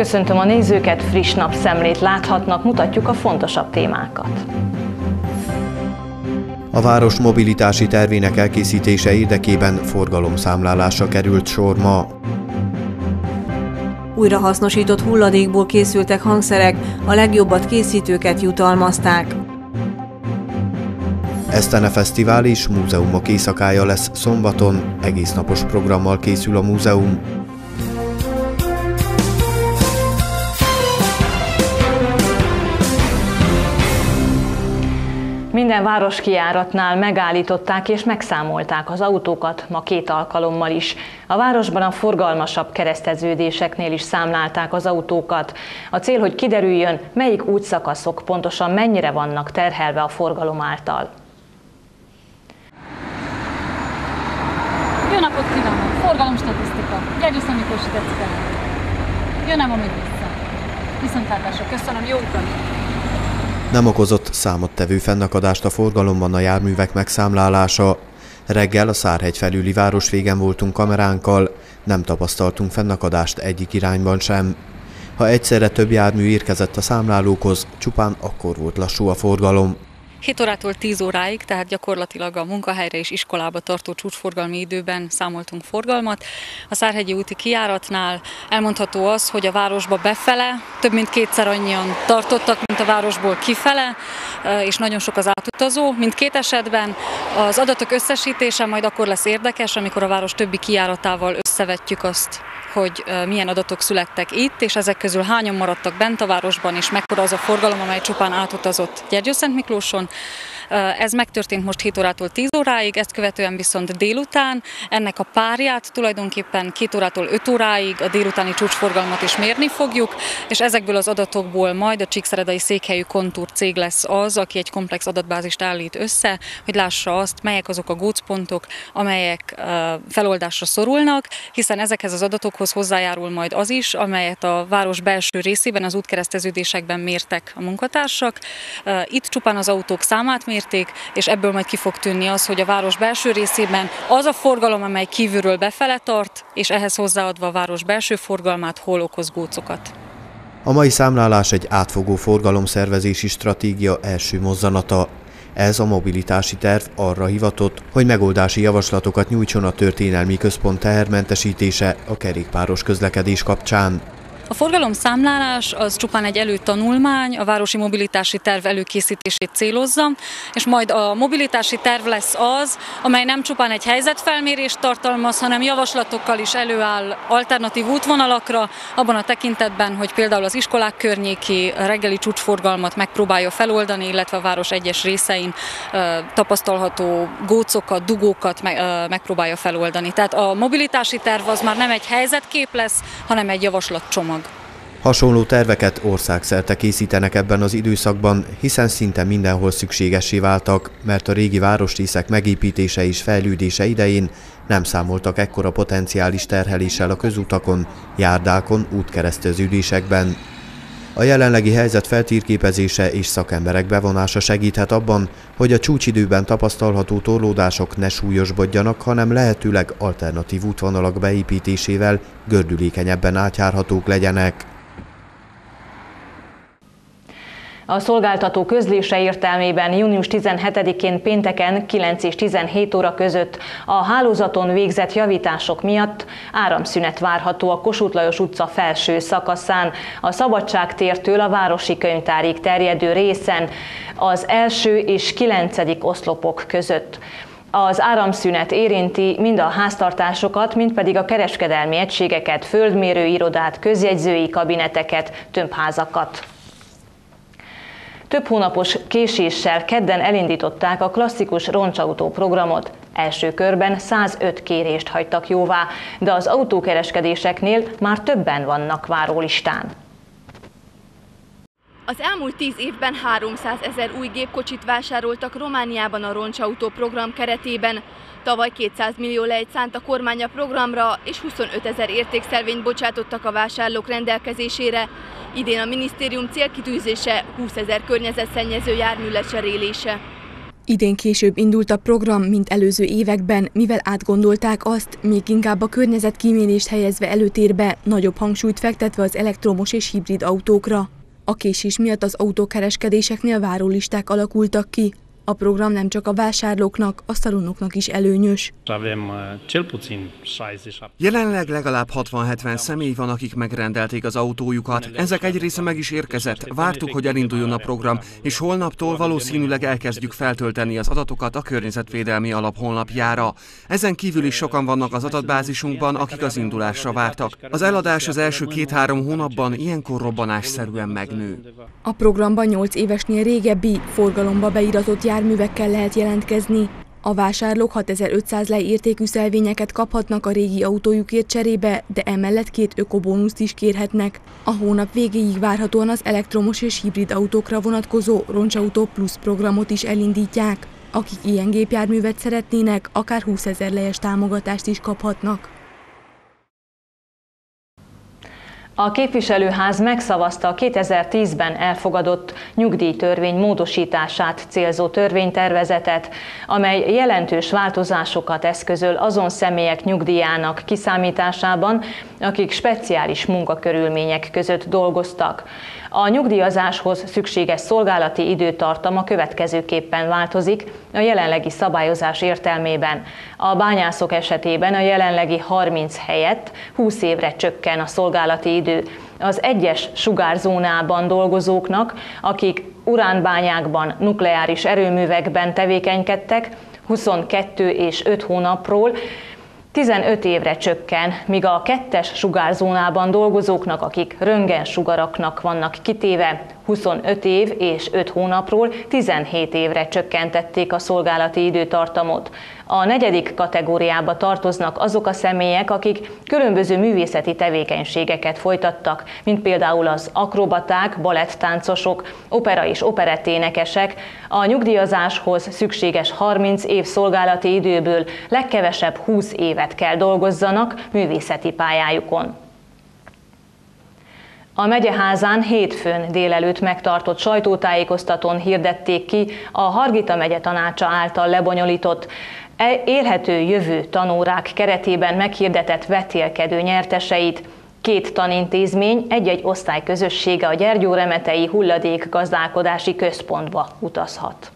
Köszöntöm a nézőket, friss napszemlét láthatnak, mutatjuk a fontosabb témákat. A város mobilitási tervének elkészítése érdekében forgalomszámlálásra került sor ma. Újrahasznosított hulladékból készültek hangszerek, a legjobbat készítőket jutalmazták. Esztene Fesztivál és Múzeumok éjszakája lesz szombaton, egész napos programmal készül a múzeum. Minden városkijáratnál megállították és megszámolták az autókat, ma két alkalommal is. A városban a forgalmasabb kereszteződéseknél is számlálták az autókat. A cél, hogy kiderüljön, melyik útszakaszok pontosan mennyire vannak terhelve a forgalom által. Jó napot kívánok! Forgalomstatisztika. Gyergyuszon Miklós Jön-e még vissza? Viszontlátásra. Köszönöm, jó utat! Nem okozott számottevő fennakadást a forgalomban a járművek megszámlálása. Reggel a Szárhegy felüli városvégen voltunk kameránkkal, nem tapasztaltunk fennakadást egyik irányban sem. Ha egyszerre több jármű érkezett a számlálókhoz, csupán akkor volt lassú a forgalom. 7 órától 10 óráig, tehát gyakorlatilag a munkahelyre és iskolába tartó csúcsforgalmi időben számoltunk forgalmat. A Szárhegyi úti kiáratnál elmondható az, hogy a városba befele több mint kétszer annyian tartottak, mint a városból kifele, és nagyon sok az átutazó. Mindkét esetben az adatok összesítése majd akkor lesz érdekes, amikor a város többi kiáratával összevetjük azt, hogy milyen adatok születtek itt, és ezek közül hányan maradtak bent a városban, és mekkora az a forgalom, amely csupán átutazott Gyergyószent Miklóson. Ez megtörtént most 7 órától 10 óráig, ezt követően viszont délután ennek a párját tulajdonképpen 2 órától 5 óráig a délutáni csúcsforgalmat is mérni fogjuk, és ezekből az adatokból majd a Csíkszeredai székhelyű kontúr cég lesz az, aki egy komplex adatbázist állít össze, hogy lássa azt, melyek azok a gócpontok, amelyek feloldásra szorulnak, hiszen ezekhez az adatokhoz hozzájárul majd az is, amelyet a város belső részében, az útkereszteződésekben mértek a munkatársak. Itt csupán az autók számát mér mérték, és ebből majd ki fog tűnni az, hogy a város belső részében az a forgalom, amely kívülről befele tart, és ehhez hozzáadva a város belső forgalmát, hol okoz gócokat. A mai számlálás egy átfogó forgalomszervezési stratégia első mozzanata. Ez a mobilitási terv arra hivatott, hogy megoldási javaslatokat nyújtson a történelmi központ tehermentesítése a kerékpáros közlekedés kapcsán. A forgalomszámlálás az csupán egy előtanulmány, a városi mobilitási terv előkészítését célozza, és majd a mobilitási terv lesz az, amely nem csupán egy helyzetfelmérést tartalmaz, hanem javaslatokkal is előáll alternatív útvonalakra, abban a tekintetben, hogy például az iskolák környéki reggeli csúcsforgalmat megpróbálja feloldani, illetve a város egyes részein tapasztalható gócokat, dugókat megpróbálja feloldani. Tehát a mobilitási terv az már nem egy helyzetkép lesz, hanem egy javaslatcsomag. Hasonló terveket országszerte készítenek ebben az időszakban, hiszen szinte mindenhol szükségesé váltak, mert a régi városrészek megépítése és fejlődése idején nem számoltak ekkora potenciális terheléssel a közutakon, járdákon, útkereszteződésekben. A jelenlegi helyzet feltírképezése és szakemberek bevonása segíthet abban, hogy a csúcsidőben tapasztalható torlódások ne súlyosbodjanak, hanem lehetőleg alternatív útvonalak beépítésével gördülékenyebben átjárhatók legyenek. A szolgáltató közlése értelmében június 17-én pénteken 9 és 17 óra között a hálózaton végzett javítások miatt áramszünet várható a Kossuth Lajos utca felső szakaszán, a Szabadságtértől a Városi Könyvtárig terjedő részen, az első és kilencedik oszlopok között. Az áramszünet érinti mind a háztartásokat, mind pedig a kereskedelmi egységeket, földmérőirodát, közjegyzői kabineteket, tömbházakat. Több hónapos késéssel kedden elindították a klasszikus roncsautó programot. Első körben 105 kérést hagytak jóvá, de az autókereskedéseknél már többen vannak várólistán. Az elmúlt tíz évben 300 ezer új gépkocsit vásároltak Romániában a roncsautó program keretében. Tavaly 200 millió lejt szánt a kormány a programra, és 25 ezer értékszelvényt bocsátottak a vásárlók rendelkezésére. Idén a minisztérium célkitűzése 20 ezer környezetszennyező jármű lecserélése. Idén később indult a program, mint előző években, mivel átgondolták azt, még inkább a környezetkímélést helyezve előtérbe, nagyobb hangsúlyt fektetve az elektromos és hibrid autókra. A késés miatt az autókereskedéseknél várólisták alakultak ki, a program nem csak a vásárlóknak, a szalonoknak is előnyös. Jelenleg legalább 60-70 személy van, akik megrendelték az autójukat. Ezek egy része meg is érkezett. Vártuk, hogy elinduljon a program, és holnaptól valószínűleg elkezdjük feltölteni az adatokat a Környezetvédelmi Alap honlapjára. Ezen kívül is sokan vannak az adatbázisunkban, akik az indulásra vártak. Az eladás az első két-három hónapban ilyenkor robbanásszerűen megnő. A programban 8 évesnél régebbi, forgalomba beiratott járművekkel lehet jelentkezni. A vásárlók 6500 lej értékű szelvényeket kaphatnak a régi autójukért cserébe, de emellett két ökobónuszt is kérhetnek. A hónap végéig várhatóan az elektromos és hibrid autókra vonatkozó Roncsautó Plus programot is elindítják. Akik ilyen gépjárművet szeretnének, akár 20 ezer lejes támogatást is kaphatnak. A képviselőház megszavazta a 2010-ben elfogadott nyugdíjtörvény módosítását célzó törvénytervezetet, amely jelentős változásokat eszközöl azon személyek nyugdíjának kiszámításában, akik speciális munkakörülmények között dolgoztak. A nyugdíjazáshoz szükséges szolgálati időtartam a következőképpen változik a jelenlegi szabályozás értelmében. A bányászok esetében a jelenlegi 30 helyett 20 évre csökken a szolgálati idő. Az egyes sugárzónában dolgozóknak, akik uránbányákban, nukleáris erőművekben tevékenykedtek, 22 és 5 hónapról 15 évre csökken, míg a kettes sugárzónában dolgozóknak, akik röntgen sugaraknak vannak kitéve, 25 év és 5 hónapról 17 évre csökkentették a szolgálati időtartamot. A negyedik kategóriába tartoznak azok a személyek, akik különböző művészeti tevékenységeket folytattak, mint például az akrobaták, balettáncosok, opera és operetténekesek. A nyugdíjazáshoz szükséges 30 év szolgálati időből legkevesebb 20 évet kell dolgozzanak művészeti pályájukon. A megyeházán hétfőn délelőtt megtartott sajtótájékoztatón hirdették ki a Hargita megye tanácsa által lebonyolított e- élhető jövő tanórák keretében meghirdetett vetélkedő nyerteseit. Két tanintézmény, egy-egy osztályközössége a Gyergyóremetei Hulladék Gazdálkodási Központba utazhat.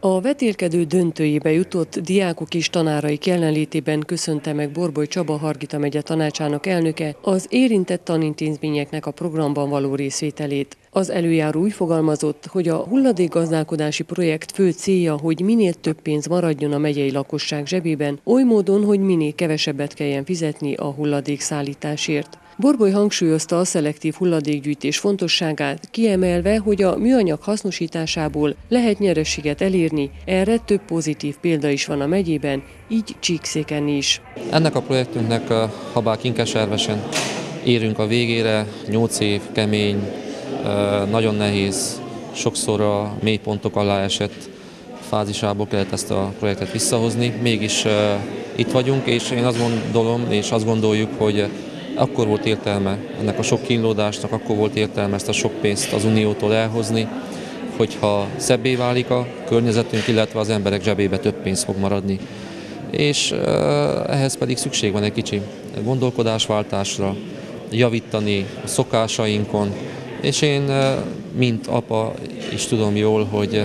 A vetélkedő döntőjébe jutott diákok és tanárai jelenlétében köszönte meg Borboly Csaba Hargita megye tanácsának elnöke az érintett tanintézményeknek a programban való részvételét. Az előjáró úgy fogalmazott, hogy a hulladékgazdálkodási projekt fő célja, hogy minél több pénz maradjon a megyei lakosság zsebében, oly módon, hogy minél kevesebbet kelljen fizetni a hulladékszállításért. Borboly hangsúlyozta a szelektív hulladékgyűjtés fontosságát, kiemelve, hogy a műanyag hasznosításából lehet nyerességet elérni, erre több pozitív példa is van a megyében, így Csíkszéken is. Ennek a projektünknek, ha bár kinkeservesen érünk a végére, 8 év kemény, nagyon nehéz, sokszor a mélypontok alá esett fázisából kellett ezt a projektet visszahozni. Mégis itt vagyunk, és én azt gondolom, és azt gondoljuk, hogy akkor volt értelme ennek a sok kínlódásnak, akkor volt értelme ezt a sok pénzt az Uniótól elhozni, hogyha szebbé válik a környezetünk, illetve az emberek zsebébe több pénz fog maradni. És ehhez pedig szükség van egy kicsi gondolkodásváltásra, javítani a szokásainkon, és én, mint apa is tudom jól, hogy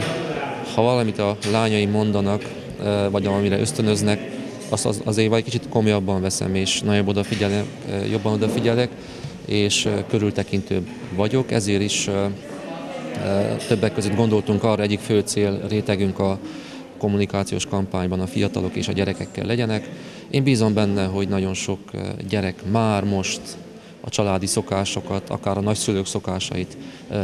ha valamit a lányaim mondanak, vagy valamire ösztönöznek, azt az, azért egy kicsit komolyabban veszem, és nagyobb odafigyelek, jobban odafigyelek, és körültekintőbb vagyok, ezért is többek között gondoltunk arra, egyik fő cél rétegünk a kommunikációs kampányban a fiatalok és a gyerekekkel legyenek. Én bízom benne, hogy nagyon sok gyerek már most a családi szokásokat, akár a nagyszülők szokásait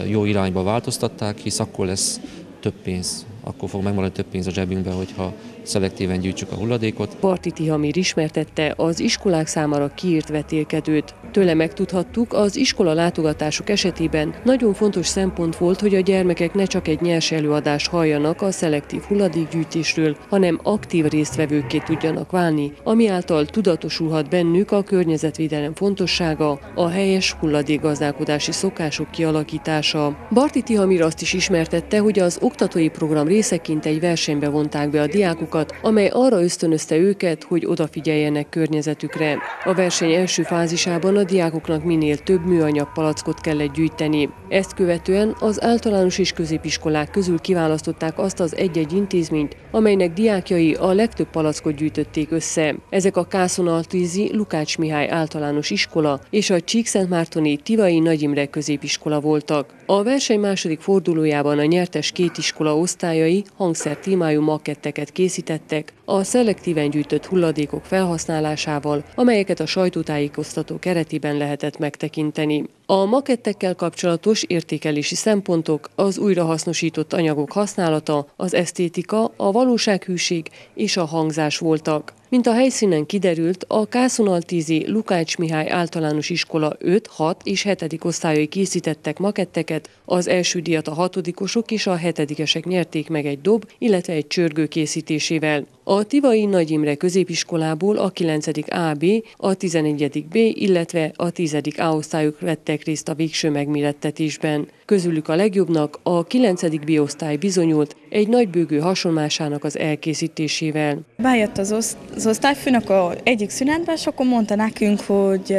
jó irányba változtatták, hisz akkor lesz több pénz akkor fog megmaradni több pénz a zsebünkbe, hogyha szelektíven gyűjtsük a hulladékot. Parti Tihamir ismertette az iskolák számára kiírt vetélkedőt. Tőle megtudhattuk, az iskola látogatások esetében nagyon fontos szempont volt, hogy a gyermekek ne csak egy nyers előadást halljanak a szelektív hulladékgyűjtésről, hanem aktív résztvevőkké tudjanak válni, ami által tudatosulhat bennük a környezetvédelem fontossága, a helyes hulladékgazdálkodási szokások kialakítása. Barti Tihamir azt is ismertette, hogy az oktatói program részeként egy versenybe vonták be a diákokat, amely arra ösztönözte őket, hogy odafigyeljenek környezetükre. A verseny első fázisában a diákoknak minél több műanyag palackot kellett gyűjteni. Ezt követően az általános és középiskolák közül kiválasztották azt az egy-egy intézményt, amelynek diákjai a legtöbb palackot gyűjtötték össze. Ezek a Kászonaltízi Lukács Mihály általános iskola és a Csíkszentmártoni Tivai Nagyimre középiskola voltak. A verseny második fordulójában a nyertes két iskola osztályai hangszer témájú maketteket készítettek a szelektíven gyűjtött hulladékok felhasználásával, amelyeket a sajtótájékoztató keretében lehetett megtekinteni. A makettekkel kapcsolatos értékelési szempontok az újrahasznosított anyagok használata, az esztétika, a valósághűség és a hangzás voltak. Mint a helyszínen kiderült, a Kászonaltízi Lukács Mihály általános iskola 5, 6 és 7. osztályai készítettek maketteket, az első díjat a hatodikosok és a hetedikesek nyerték meg egy dob, illetve egy csörgő készítésével. A Tivai Nagy Imre középiskolából a 9. AB, a 11. B, illetve a 10. A osztályok vettek részt a végső megmérettetésben. Közülük a legjobbnak a 9. B osztály bizonyult egy nagybőgő hasonlásának az elkészítésével. Bejött az, oszt- az osztályfőnök a egyik szünetben, és akkor mondta nekünk, hogy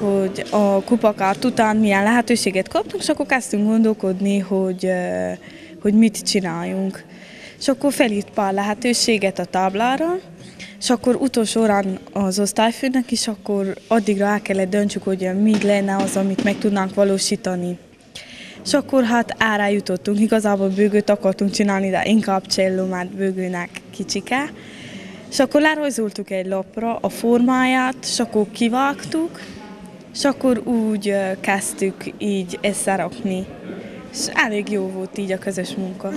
hogy a kupakárt után milyen lehetőséget kaptunk, és akkor kezdtünk gondolkodni, hogy, hogy mit csináljunk. És akkor felírt pár lehetőséget a táblára, és akkor utolsó órán az osztályfőnek is, akkor addigra el kellett döntsük, hogy mi lenne az, amit meg tudnánk valósítani. És akkor hát ára jutottunk, igazából bőgőt akartunk csinálni, de inkább csellomát bőgőnek kicsike. És akkor lerajzoltuk egy lapra a formáját, és akkor kivágtuk, és akkor úgy kezdtük így összerakni. És elég jó volt így a közös munka.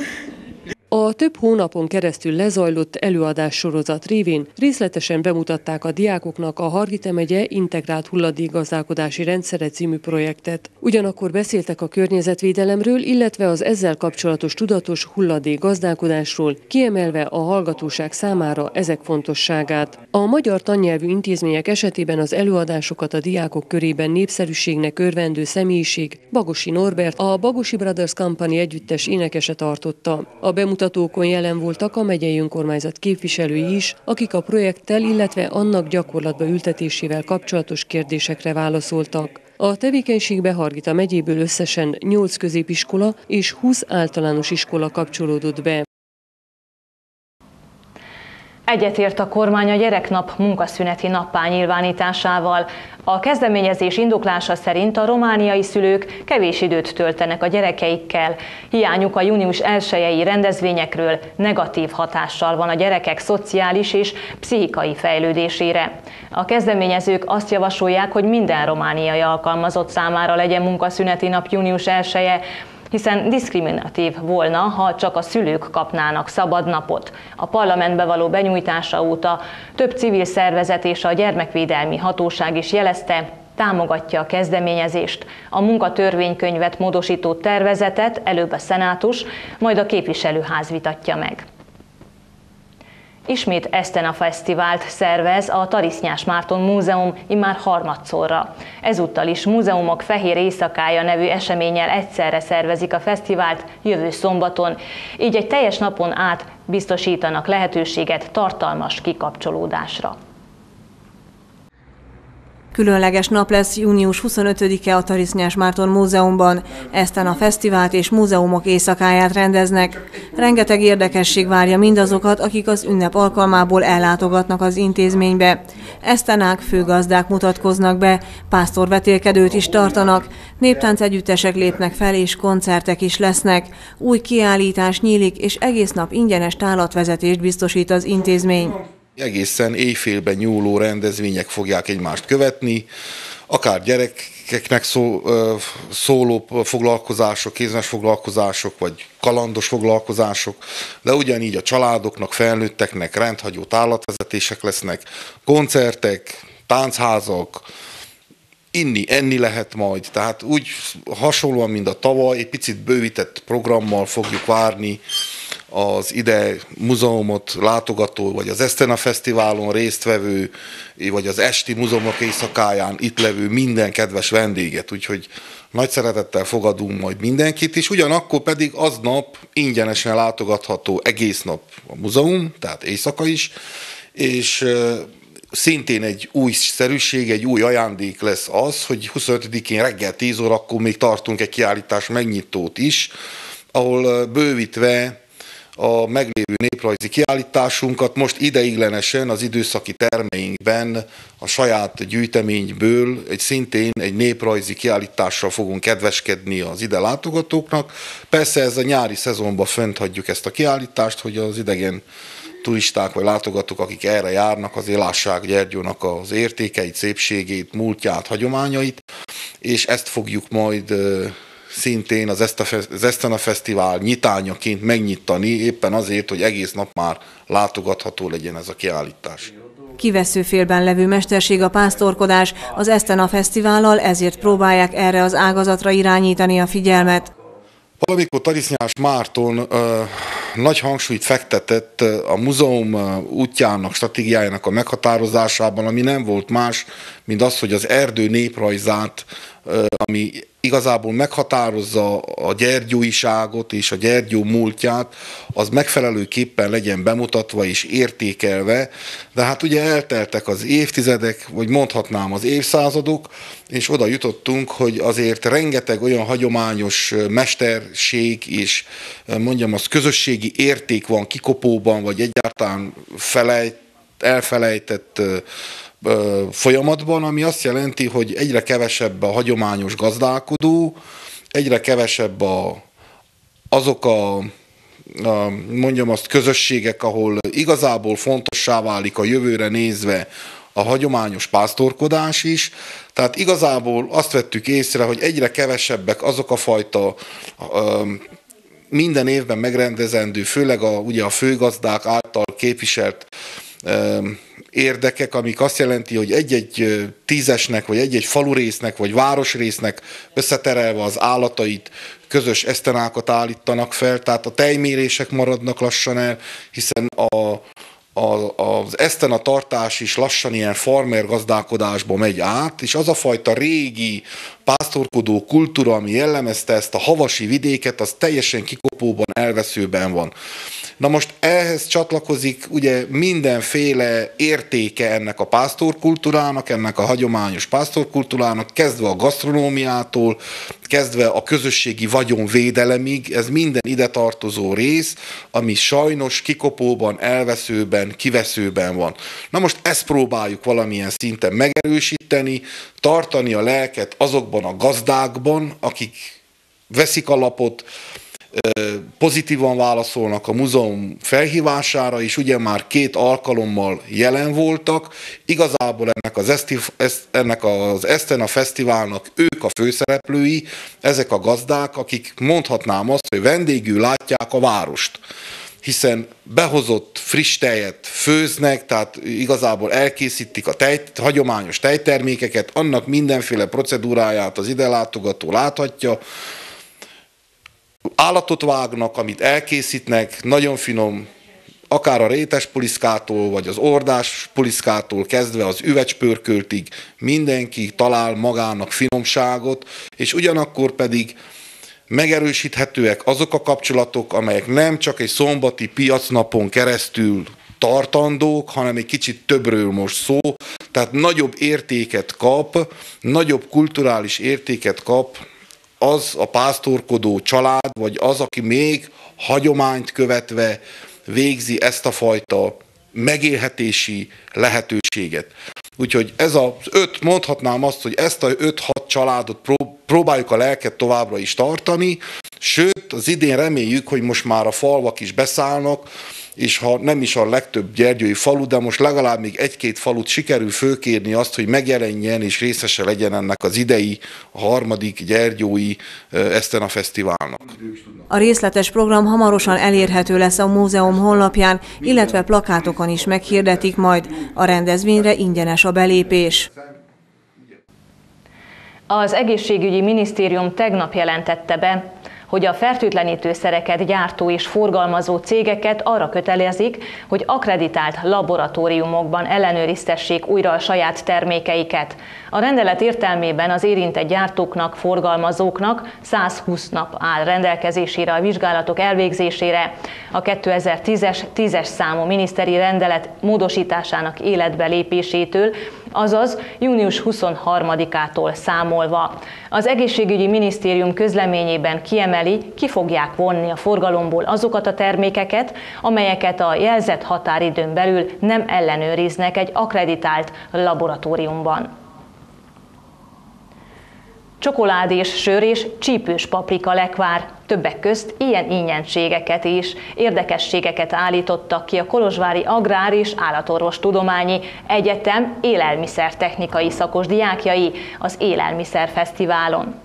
A több hónapon keresztül lezajlott előadás sorozat révén részletesen bemutatták a diákoknak a Hargita megye integrált hulladékgazdálkodási rendszere című projektet. Ugyanakkor beszéltek a környezetvédelemről, illetve az ezzel kapcsolatos tudatos hulladékgazdálkodásról, kiemelve a hallgatóság számára ezek fontosságát. A magyar tannyelvű intézmények esetében az előadásokat a diákok körében népszerűségnek örvendő személyiség Bagosi Norbert, a Bagosi Brothers Company együttes énekese tartotta. A bemutatás bemutatókon jelen voltak a megyei önkormányzat képviselői is, akik a projekttel, illetve annak gyakorlatba ültetésével kapcsolatos kérdésekre válaszoltak. A tevékenységbe Hargita megyéből összesen 8 középiskola és 20 általános iskola kapcsolódott be. Egyetért a kormány a gyereknap munkaszüneti nappá nyilvánításával. A kezdeményezés indoklása szerint a romániai szülők kevés időt töltenek a gyerekeikkel. Hiányuk a június 1 rendezvényekről negatív hatással van a gyerekek szociális és pszichikai fejlődésére. A kezdeményezők azt javasolják, hogy minden romániai alkalmazott számára legyen munkaszüneti nap június 1 -e, hiszen diszkriminatív volna, ha csak a szülők kapnának szabad napot. A parlamentbe való benyújtása óta több civil szervezet és a gyermekvédelmi hatóság is jelezte, támogatja a kezdeményezést. A munkatörvénykönyvet módosító tervezetet előbb a szenátus, majd a képviselőház vitatja meg. Ismét Esztena Fesztivált szervez a Tarisznyás Márton Múzeum immár harmadszorra. Ezúttal is Múzeumok Fehér Éjszakája nevű eseménnyel egyszerre szervezik a fesztivált jövő szombaton, így egy teljes napon át biztosítanak lehetőséget tartalmas kikapcsolódásra. Különleges nap lesz június 25-e a Tarisznyás Márton Múzeumban. Ezten a fesztivált és múzeumok éjszakáját rendeznek. Rengeteg érdekesség várja mindazokat, akik az ünnep alkalmából ellátogatnak az intézménybe. Esztenák főgazdák mutatkoznak be, pásztorvetélkedőt is tartanak, néptánc együttesek lépnek fel és koncertek is lesznek. Új kiállítás nyílik és egész nap ingyenes tálatvezetést biztosít az intézmény. Egészen éjfélben nyúló rendezvények fogják egymást követni. akár gyerekeknek szó, szóló foglalkozások, kézmes foglalkozások, vagy kalandos foglalkozások, de ugyanígy a családoknak, felnőtteknek rendhagyó tárlatvezetések lesznek, koncertek, táncházak, inni, enni lehet majd, tehát úgy hasonlóan, mint a tavaly, egy picit bővített programmal fogjuk várni az ide múzeumot látogató, vagy az Esztena Fesztiválon résztvevő, vagy az Esti Múzeumok éjszakáján itt levő minden kedves vendéget, úgyhogy nagy szeretettel fogadunk majd mindenkit, és ugyanakkor pedig aznap ingyenesen látogatható egész nap a múzeum, tehát éjszaka is, és szintén egy új szerűség, egy új ajándék lesz az, hogy 25-én reggel 10 órakor még tartunk egy kiállítás megnyitót is, ahol bővítve a meglévő néprajzi kiállításunkat most ideiglenesen az időszaki termeinkben a saját gyűjteményből egy szintén egy néprajzi kiállítással fogunk kedveskedni az ide látogatóknak. Persze ez a nyári szezonban fönt hagyjuk ezt a kiállítást, hogy az idegen turisták vagy látogatók, akik erre járnak, azért lássák Gyergyónak az értékeit, szépségét, múltját, hagyományait, és ezt fogjuk majd szintén az Esztena Fesztivál nyitányaként megnyitani, éppen azért, hogy egész nap már látogatható legyen ez a kiállítás. Kiveszőfélben levő mesterség a pásztorkodás, az Esztena Fesztivállal ezért próbálják erre az ágazatra irányítani a figyelmet. Valamikor Tarisznyás Márton ö, nagy hangsúlyt fektetett a múzeum útjának, stratégiájának a meghatározásában, ami nem volt más, mint az, hogy az erdő néprajzát, ö, ami igazából meghatározza a gyergyóiságot és a gyergyó múltját, az megfelelőképpen legyen bemutatva és értékelve, de hát ugye elteltek az évtizedek, vagy mondhatnám az évszázadok, és oda jutottunk, hogy azért rengeteg olyan hagyományos mesterség és mondjam az közösségi érték van kikopóban, vagy egyáltalán felejt, elfelejtett folyamatban, ami azt jelenti, hogy egyre kevesebb a hagyományos gazdálkodó, egyre kevesebb a, azok a, a mondjam azt közösségek, ahol igazából fontossá válik a jövőre nézve a hagyományos pásztorkodás is. Tehát igazából azt vettük észre, hogy egyre kevesebbek azok a fajta minden évben megrendezendő, főleg a, ugye a főgazdák által képviselt érdekek, amik azt jelenti, hogy egy-egy tízesnek, vagy egy-egy falurésznek, vagy városrésznek összeterelve az állatait közös esztenákat állítanak fel, tehát a tejmérések maradnak lassan el, hiszen a, a, az esztena tartás is lassan ilyen farmer gazdálkodásba megy át, és az a fajta régi pásztorkodó kultúra, ami jellemezte ezt a havasi vidéket, az teljesen kikopóban, elveszőben van. Na most ehhez csatlakozik ugye mindenféle értéke ennek a pásztorkultúrának, ennek a hagyományos pásztorkultúrának, kezdve a gasztronómiától, kezdve a közösségi vagyonvédelemig, ez minden ide tartozó rész, ami sajnos kikopóban, elveszőben, kiveszőben van. Na most ezt próbáljuk valamilyen szinten megerősíteni, tartani a lelket azokban a gazdákban, akik veszik alapot, pozitívan válaszolnak a múzeum felhívására, és ugye már két alkalommal jelen voltak. Igazából ennek az, Esti, ennek az Esztena Fesztiválnak ők a főszereplői, ezek a gazdák, akik mondhatnám azt, hogy vendégül látják a várost hiszen behozott friss tejet főznek, tehát igazából elkészítik a tej, hagyományos tejtermékeket, annak mindenféle procedúráját az ide látogató láthatja, állatot vágnak, amit elkészítnek, nagyon finom, akár a rétes puliszkától, vagy az ordás puliszkától kezdve az üvegspörköltig mindenki talál magának finomságot, és ugyanakkor pedig megerősíthetőek azok a kapcsolatok, amelyek nem csak egy szombati piacnapon keresztül tartandók, hanem egy kicsit többről most szó, tehát nagyobb értéket kap, nagyobb kulturális értéket kap az a pásztorkodó család, vagy az, aki még hagyományt követve végzi ezt a fajta megélhetési lehetőséget. Úgyhogy ez az öt, mondhatnám azt, hogy ezt a öt-hat családot próbáljuk a lelket továbbra is tartani, Sőt, az idén reméljük, hogy most már a falvak is beszállnak, és ha nem is a legtöbb gyergyói falu, de most legalább még egy-két falut sikerül fölkérni azt, hogy megjelenjen és részese legyen ennek az idei, a harmadik gyergyói Esztena Fesztiválnak. A részletes program hamarosan elérhető lesz a múzeum honlapján, illetve plakátokon is meghirdetik majd. A rendezvényre ingyenes a belépés. Az egészségügyi minisztérium tegnap jelentette be, hogy a fertőtlenítőszereket gyártó és forgalmazó cégeket arra kötelezik, hogy akreditált laboratóriumokban ellenőriztessék újra a saját termékeiket. A rendelet értelmében az érintett gyártóknak, forgalmazóknak 120 nap áll rendelkezésére a vizsgálatok elvégzésére. A 2010-es 10-es számú miniszteri rendelet módosításának életbe lépésétől, azaz június 23-ától számolva. Az egészségügyi minisztérium közleményében kiemeli, ki fogják vonni a forgalomból azokat a termékeket, amelyeket a jelzett határidőn belül nem ellenőriznek egy akreditált laboratóriumban. Csokoládé és sör és csípős paprika lekvár, többek közt ilyen ingyenségeket is, érdekességeket állítottak ki a Kolozsvári Agrár és Állatorvos Tudományi Egyetem élelmiszertechnikai szakos diákjai az Élelmiszer Fesztiválon.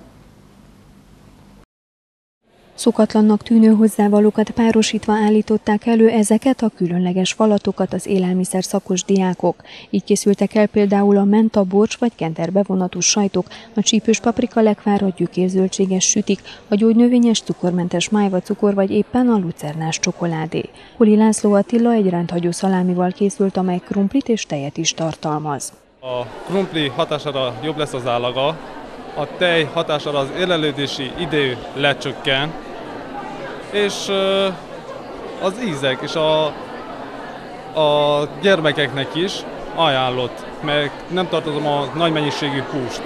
Szokatlannak tűnő hozzávalókat párosítva állították elő ezeket a különleges falatokat az élelmiszer szakos diákok. Így készültek el például a menta, borcs vagy kenter bevonatú sajtok, a csípős paprika lekvár, a gyökérzöldséges sütik, a gyógynövényes cukormentes májva cukor vagy éppen a lucernás csokoládé. Holi László Attila egy rendhagyó szalámival készült, amely krumplit és tejet is tartalmaz. A krumpli hatására jobb lesz az állaga, a tej hatására az élelődési idő lecsökken, és az ízek és a, a gyermekeknek is ajánlott, mert nem tartozom a nagy mennyiségű húst,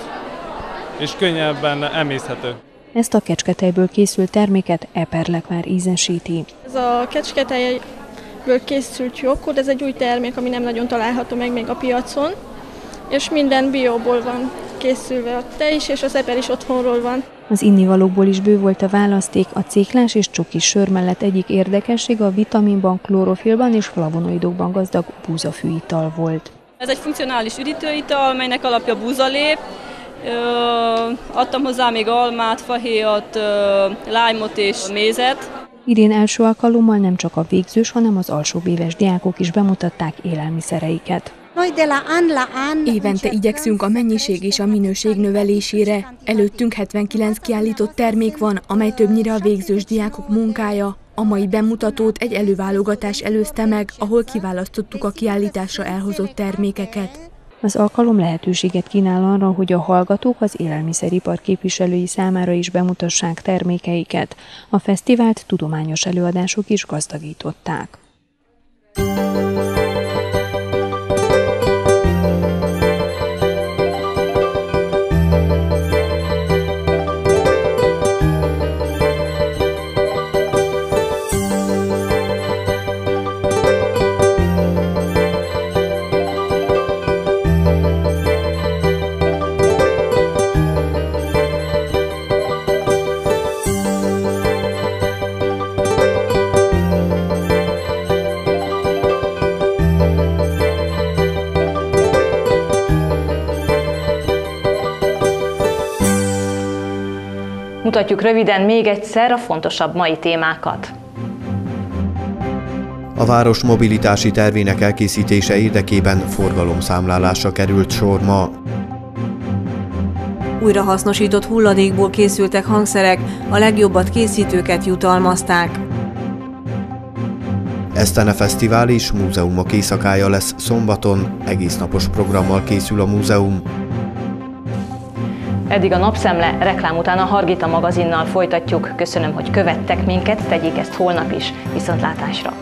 és könnyebben emészhető. Ezt a kecsketejből készült terméket eperlekvár ízesíti. Ez a kecsketejből készült joghurt, ez egy új termék, ami nem nagyon található meg még a piacon, és minden bióból van készülve a tej is, és az eper is otthonról van. Az innivalókból is bő volt a választék, a céklás és csokis sör mellett egyik érdekesség a vitaminban, klorofilban és flavonoidokban gazdag búzafűital volt. Ez egy funkcionális üdítőital, melynek alapja búzalép. Adtam hozzá még almát, fahéjat, lájmot és mézet. Idén első alkalommal nem csak a végzős, hanem az alsóbb éves diákok is bemutatták élelmiszereiket. Évente igyekszünk a mennyiség és a minőség növelésére. Előttünk 79 kiállított termék van, amely többnyire a végzős diákok munkája. A mai bemutatót egy előválogatás előzte meg, ahol kiválasztottuk a kiállításra elhozott termékeket. Az alkalom lehetőséget kínál arra, hogy a hallgatók az élelmiszeripar képviselői számára is bemutassák termékeiket. A fesztivált tudományos előadások is gazdagították. Mutatjuk röviden még egyszer a fontosabb mai témákat. A város mobilitási tervének elkészítése érdekében forgalomszámlálásra került sor ma. Újrahasznosított hulladékból készültek hangszerek, a legjobbat készítőket jutalmazták. Esztene Fesztivál és Múzeumok éjszakája lesz szombaton, egész napos programmal készül a múzeum. Eddig a napszemle, reklám után a Hargita magazinnal folytatjuk. Köszönöm, hogy követtek minket, tegyék ezt holnap is. Viszontlátásra!